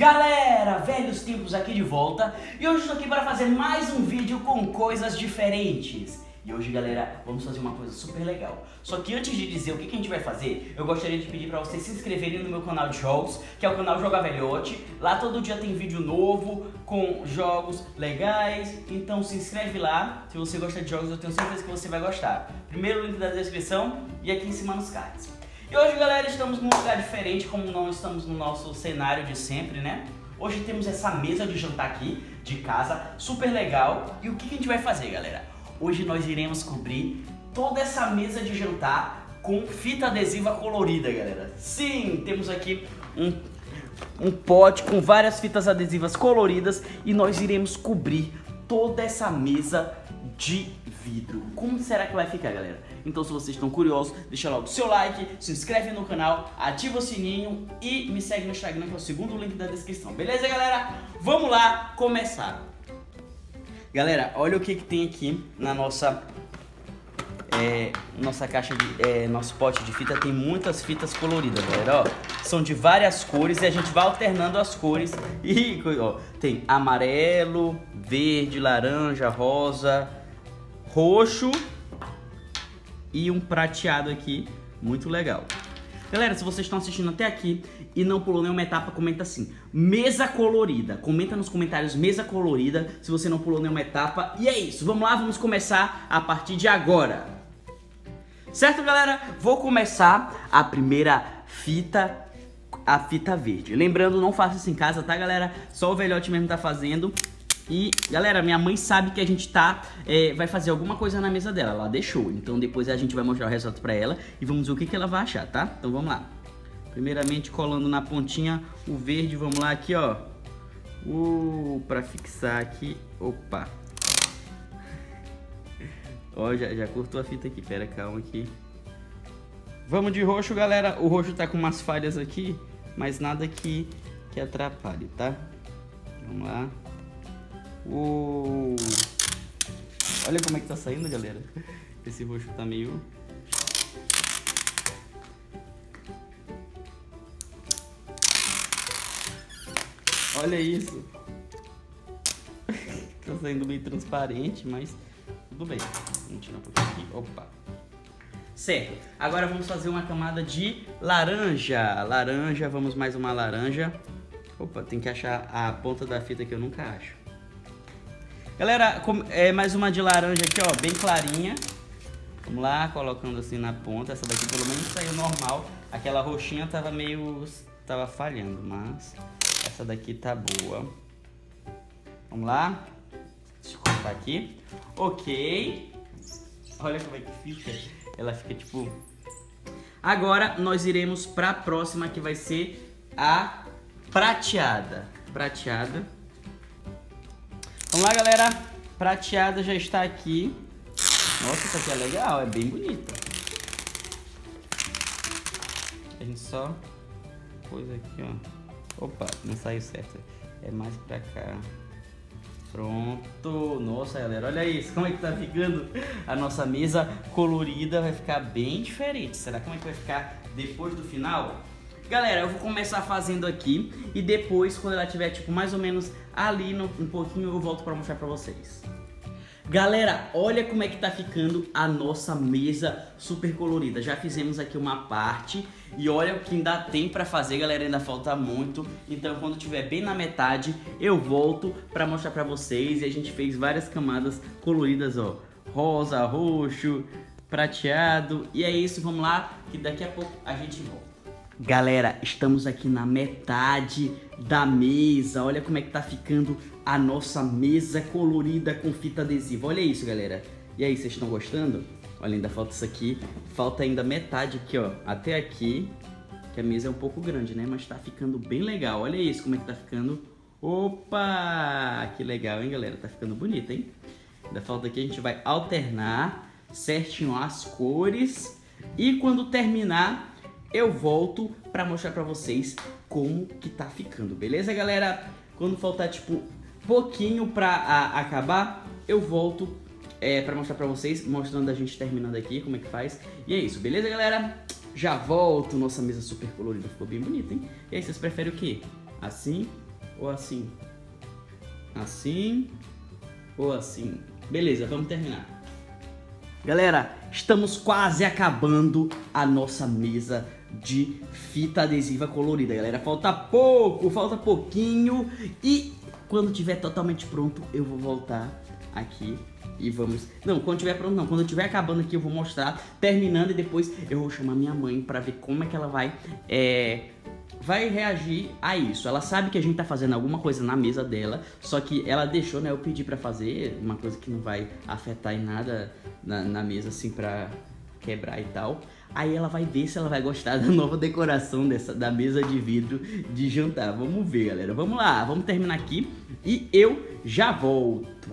Galera, velhos tempos aqui de volta e hoje estou aqui para fazer mais um vídeo com coisas diferentes. E hoje, galera, vamos fazer uma coisa super legal. Só que antes de dizer o que, que a gente vai fazer, eu gostaria de pedir para vocês se inscreverem no meu canal de jogos, que é o canal Joga Velhote. Lá todo dia tem vídeo novo com jogos legais, então se inscreve lá. Se você gosta de jogos, eu tenho certeza que você vai gostar. Primeiro link da descrição e aqui em cima nos cards. E hoje, galera, estamos num lugar diferente, como não estamos no nosso cenário de sempre, né? Hoje temos essa mesa de jantar aqui, de casa, super legal. E o que a gente vai fazer, galera? Hoje nós iremos cobrir toda essa mesa de jantar com fita adesiva colorida, galera. Sim, temos aqui um, um pote com várias fitas adesivas coloridas e nós iremos cobrir toda essa mesa de vidro. Como será que vai ficar, galera? Então, se vocês estão curiosos, deixa logo o seu like, se inscreve no canal, ativa o sininho e me segue no Instagram, que é o segundo link da descrição. Beleza, galera? Vamos lá começar! Galera, olha o que, que tem aqui na nossa é, nossa caixa de é, nosso pote de fita tem muitas fitas coloridas, galera. Ó, são de várias cores e a gente vai alternando as cores. E ó, tem amarelo, verde, laranja, rosa, roxo e um prateado aqui, muito legal. Galera, se vocês estão assistindo até aqui e não pulou nenhuma etapa, comenta assim, mesa colorida. Comenta nos comentários mesa colorida se você não pulou nenhuma etapa. E é isso, vamos lá, vamos começar a partir de agora. Certo, galera? Vou começar a primeira fita, a fita verde. Lembrando, não faça isso em casa, tá, galera? Só o velhote mesmo tá fazendo. E, galera, minha mãe sabe que a gente tá, é, vai fazer alguma coisa na mesa dela, ela deixou. Então depois a gente vai mostrar o resultado pra ela e vamos ver o que, que ela vai achar, tá? Então vamos lá. Primeiramente colando na pontinha o verde, vamos lá aqui, ó. Uh, pra fixar aqui, opa. Ó, já, já cortou a fita aqui, pera, calma aqui. Vamos de roxo, galera. O roxo tá com umas falhas aqui, mas nada que, que atrapalhe, tá? Vamos lá. Uou. Olha como é que tá saindo, galera. Esse roxo tá meio... Olha isso. tá saindo meio transparente, mas tudo bem. Vamos tirar um pouquinho aqui. Opa. Certo. Agora vamos fazer uma camada de laranja. Laranja, vamos mais uma laranja. Opa, tem que achar a ponta da fita que eu nunca acho. Galera, é mais uma de laranja aqui, ó, bem clarinha. Vamos lá, colocando assim na ponta. Essa daqui pelo menos saiu normal. Aquela roxinha tava meio... tava falhando, mas essa daqui tá boa. Vamos lá. Deixa eu colocar aqui. Ok. Olha como é que fica. Ela fica tipo... Agora nós iremos para a próxima que vai ser a prateada. Prateada. Vamos lá, galera. Prateada já está aqui. Nossa, isso aqui é legal, é bem bonita. A gente só pôs aqui, ó. Opa, não saiu certo. É mais pra cá. Pronto. Nossa, galera, olha isso. Como é que tá ficando a nossa mesa colorida. Vai ficar bem diferente. Será como é que vai ficar depois do final? Galera, eu vou começar fazendo aqui e depois, quando ela tiver, tipo, mais ou menos ali no, um pouquinho, eu volto pra mostrar pra vocês. Galera, olha como é que tá ficando a nossa mesa super colorida. Já fizemos aqui uma parte e olha o que ainda tem pra fazer, galera, ainda falta muito. Então quando tiver bem na metade, eu volto pra mostrar pra vocês. E a gente fez várias camadas coloridas, ó. Rosa, roxo, prateado. E é isso, vamos lá, que daqui a pouco a gente volta. Galera, estamos aqui na metade da mesa. Olha como é que tá ficando a nossa mesa colorida com fita adesiva. Olha isso, galera. E aí, vocês estão gostando? Olha, ainda falta isso aqui. Falta ainda metade aqui, ó. Até aqui. Que a mesa é um pouco grande, né? Mas tá ficando bem legal. Olha isso como é que tá ficando. Opa! Que legal, hein, galera? Tá ficando bonito, hein? Ainda falta aqui, a gente vai alternar certinho as cores. E quando terminar, eu volto para mostrar para vocês como que tá ficando, beleza, galera? Quando faltar, tipo, pouquinho pra acabar, eu volto é, para mostrar para vocês, mostrando a gente terminando aqui, como é que faz. E é isso, beleza, galera? Já volto, nossa mesa super colorida, ficou bem bonita, hein? E aí, vocês preferem o quê? Assim ou assim? Assim ou assim? Beleza, vamos terminar. Galera, estamos quase acabando a nossa mesa de fita adesiva colorida, galera. Falta pouco, falta pouquinho e quando tiver totalmente pronto eu vou voltar aqui e vamos... Não, quando tiver pronto não, quando eu tiver acabando aqui eu vou mostrar, terminando e depois eu vou chamar minha mãe pra ver como é que ela vai é, vai reagir a isso. Ela sabe que a gente tá fazendo alguma coisa na mesa dela, só que ela deixou, né, eu pedi para fazer uma coisa que não vai afetar em nada na, na mesa, assim, pra quebrar e tal. Aí ela vai ver se ela vai gostar da nova decoração dessa da mesa de vidro de jantar. Vamos ver, galera. Vamos lá, vamos terminar aqui e eu já volto.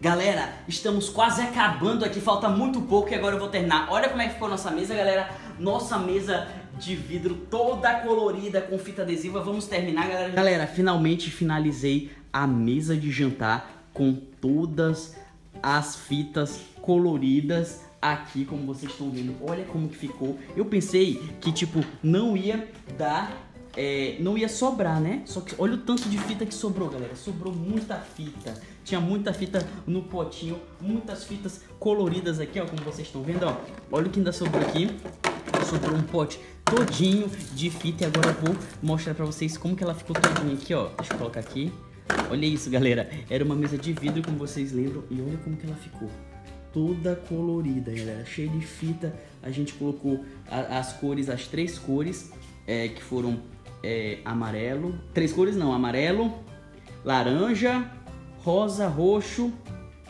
Galera, estamos quase acabando aqui, falta muito pouco e agora eu vou terminar. Olha como é que ficou nossa mesa, galera. Nossa mesa de vidro toda colorida com fita adesiva. Vamos terminar, galera. Galera, finalmente finalizei a mesa de jantar com todas as fitas coloridas aqui, como vocês estão vendo. Olha como que ficou. Eu pensei que, tipo, não ia dar é, não ia sobrar, né? Só que olha o tanto de fita que sobrou, galera. Sobrou muita fita. Tinha muita fita no potinho, muitas fitas coloridas aqui, ó, como vocês estão vendo, ó. Olha o que ainda sobrou aqui. Sobrou um pote todinho de fita e agora eu vou mostrar pra vocês como que ela ficou todinha aqui, ó. Deixa eu colocar aqui. Olha isso, galera. Era uma mesa de vidro, como vocês lembram, e olha como que ela ficou. Toda colorida, galera. Cheia de fita. A gente colocou a, as cores, as três cores, é, que foram é, amarelo. Três cores não, amarelo, laranja, rosa, roxo,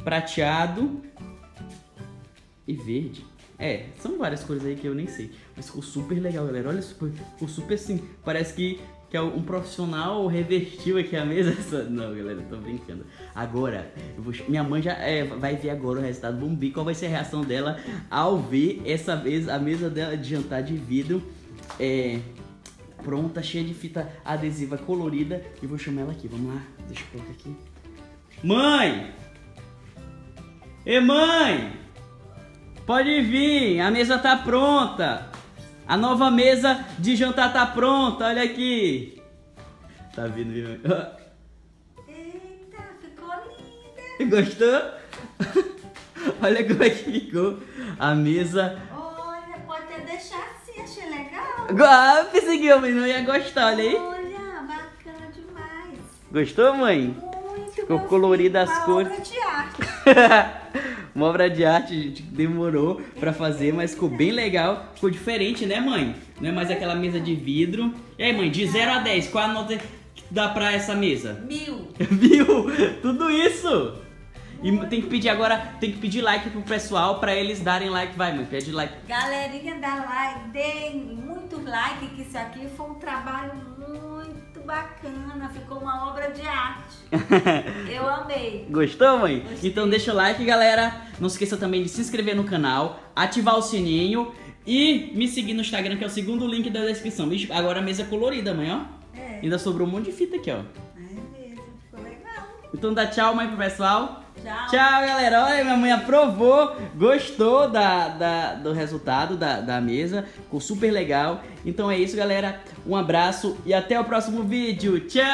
prateado e verde. É, são várias cores aí que eu nem sei. Mas ficou super legal, galera. Olha, ficou super assim. Parece que, que é um profissional revestiu aqui a mesa. Não, galera, tô brincando. Agora, vou, minha mãe já é, vai ver agora o resultado. Vamos ver qual vai ser a reação dela ao ver essa mesa, a mesa dela de jantar de vidro. É, pronta, cheia de fita adesiva colorida. E vou chamar ela aqui. Vamos lá, deixa eu colocar aqui. Mãe! Ê, mãe! Pode vir, a mesa tá pronta. A nova mesa de jantar tá pronta, olha aqui. Tá vindo, viu? Eita, ficou linda. Gostou? olha como é que ficou a mesa. Olha, pode até deixar assim, achei legal. Ah, pensei que eu não ia gostar, olha aí. Olha, bacana demais. Gostou, mãe? Muito Ficou colorida as cores. obra de arte. Uma obra de arte, gente demorou pra fazer, mas ficou bem legal. Ficou diferente, né, mãe? Não é mais aquela mesa de vidro. E aí, mãe, de 0 a 10, qual a nota que dá pra essa mesa? Mil. Viu? Tudo isso! E tem que pedir agora, tem que pedir like pro pessoal pra eles darem like. Vai, mãe, pede like. Galerinha, dá like, deem muito like, que isso aqui foi um trabalho bacana. Ficou uma obra de arte. Eu amei. Gostou, mãe? Gostei. Então deixa o like, galera. Não esqueça também de se inscrever no canal, ativar o sininho e me seguir no Instagram, que é o segundo link da descrição. Bicho, agora a mesa é colorida, mãe, ó. É, Ainda sobrou um monte de fita aqui, ó. é mesmo, ficou legal. Então dá tchau, mãe, pro pessoal. Tchau. Tchau, galera. Olha, minha mãe aprovou, gostou da, da- do resultado da, da mesa. Ficou super legal. Então é isso, galera. Um abraço e até o próximo vídeo. Tchau!